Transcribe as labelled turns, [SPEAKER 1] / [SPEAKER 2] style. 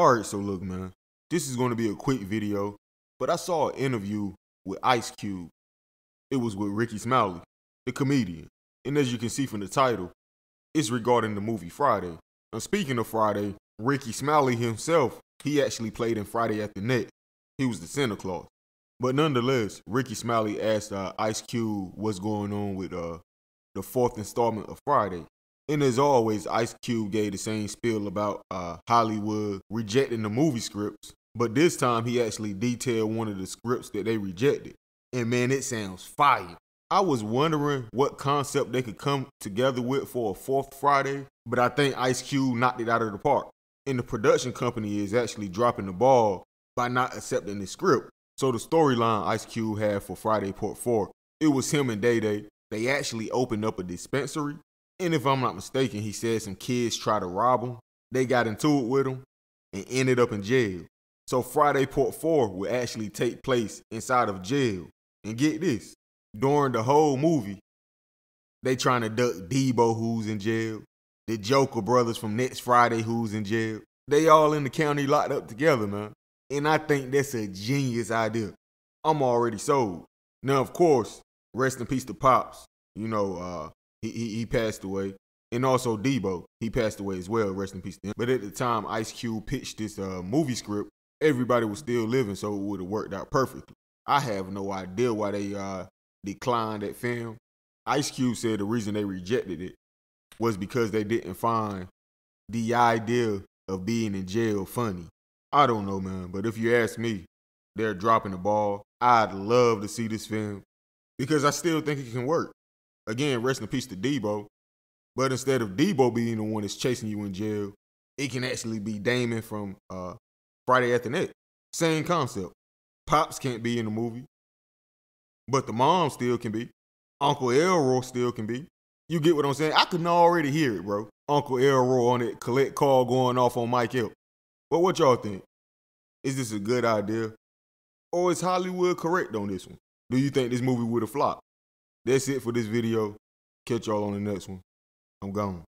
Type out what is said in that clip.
[SPEAKER 1] Alright, so look, man. This is going to be a quick video, but I saw an interview with Ice Cube. It was with Rickey Smiley, the comedian. And as you can see from the title, it's regarding the movie Friday. Now, speaking of Friday, Rickey Smiley himself, he actually played in Friday After Next. He was the Santa Claus. But nonetheless, Rickey Smiley asked uh, Ice Cube what's going on with uh, the fourth installment of Friday. And as always, Ice Cube gave the same spiel about uh, Hollywood rejecting the movie scripts, but this time he actually detailed one of the scripts that they rejected. And man, it sounds fire. I was wondering what concept they could come together with for a fourth Friday, but I think Ice Cube knocked it out of the park. And the production company is actually dropping the ball by not accepting the script. So the storyline Ice Cube had for Friday Part 4, it was him and Day Day. They actually opened up a dispensary and if I'm not mistaken, he said some kids tried to rob him. They got into it with him and ended up in jail. So Friday Part 4 will actually take place inside of jail. And get this, during the whole movie, they trying to duck Debo who's in jail, the Joker brothers from Next Friday who's in jail. They all in the county locked up together, man. And I think that's a genius idea. I'm already sold. Now, of course, rest in peace to Pops. You know, uh, he, he, passed away. And also Debo, he passed away as well. Rest in peace. But at the time Ice Cube pitched this uh, movie script, everybody was still living, so it would have worked out perfectly. I have no idea why they uh, declined that film. Ice Cube said the reason they rejected it was because they didn't find the idea of being in jail funny. I don't know, man, but if you ask me, they're dropping the ball. I'd love to see this film because I still think it can work. Again, rest in peace to Debo. But instead of Debo being the one that's chasing you in jail, it can actually be Damon from uh, Friday at the. Same concept. Pops can't be in the movie, but the mom still can be. Uncle Elroy still can be. You get what I'm saying? I can already hear it, bro. Uncle Elroy on it, collect call going off on Mike Hill. But what y'all think? Is this a good idea? Or is Hollywood correct on this one? Do you think this movie would have flopped? That's it for this video. Catch y'all on the next one. I'm gone.